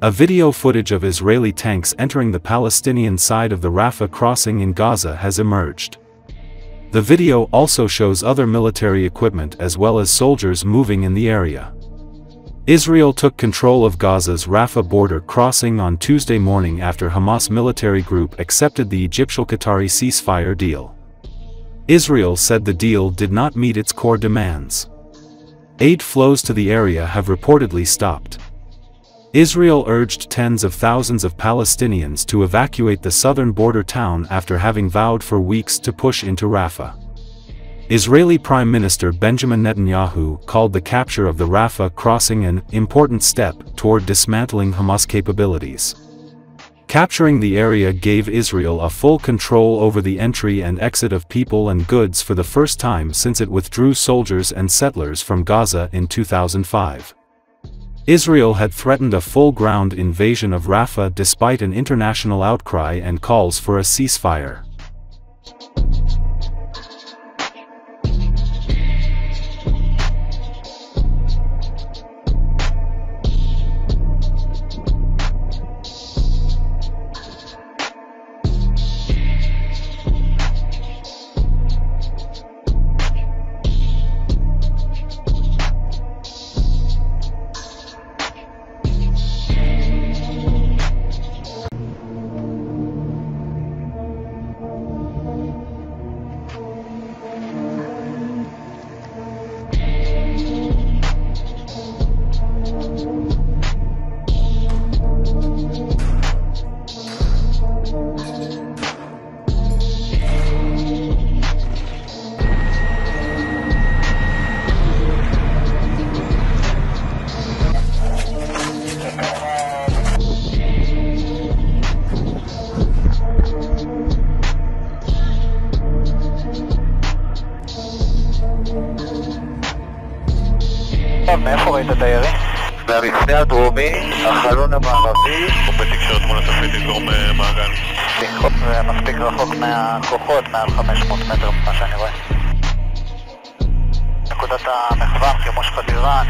A video footage of Israeli tanks entering the Palestinian side of the Rafah crossing in Gaza has emerged. The video also shows other military equipment as well as soldiers moving in the area. Israel took control of Gaza's Rafah border crossing on Tuesday morning after Hamas military group accepted the Egyptian-Qatari ceasefire deal. Israel said the deal did not meet its core demands. Aid flows to the area have reportedly stopped. Israel urged tens of thousands of Palestinians to evacuate the southern border town after having vowed for weeks to push into Rafah. Israeli Prime Minister Benjamin Netanyahu called the capture of the Rafah crossing an important step toward dismantling Hamas capabilities. Capturing the area gave Israel a full control over the entry and exit of people and goods for the first time since it withdrew soldiers and settlers from Gaza in 2005. Israel had threatened a full-ground invasion of Rafah despite an international outcry and calls for a ceasefire. מאיפה ראית את הירי? מהמפנה הדרומי, החלון המערבי, הוא בתקשורת מול התפקיד לגרום מעגל. זה מספיק רחוק מהכוחות, מעל 500 מטר ממה שאני רואה. נקודת המחוון כמו שחדירה.